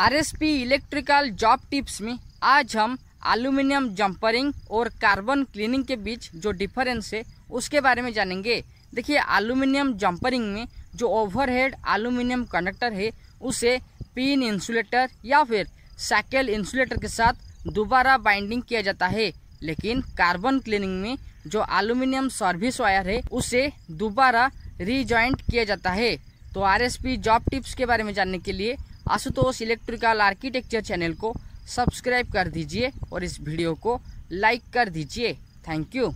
RSP electrical job tips में आज हम एल्यूमिनियम जंपरिंग और कार्बन क्लीनिंग के बीच जो डिफरेंस है, उसके बारे में जानेंगे। देखिए, एल्यूमिनियम जंपरिंग में जो ओवरहेड एल्यूमिनियम कंडक्टर है, उसे पिन इंसुलेटर या फिर सैकेल इंसुलेटर के साथ दोबारा बाइंडिंग किया जाता है। लेकिन कार्बन क्लीनिंग में जो एल्यूमिनियम सर्विस वायर है, उसे दोबारा रीजॉइंट किया जाता है। तो आरएसपी जॉब टिप्स के बारे में जानने के लिए आशुतोष इलेक्ट्रिकल आर्किटेक्चर चैनल को सब्सक्राइब कर दीजिए और इस वीडियो को लाइक कर दीजिए। Thank you.